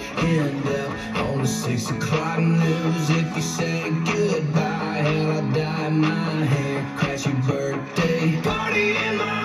handout uh, on the six o'clock news. If you say goodbye, hell, I dye my hair, Crash your birthday party in my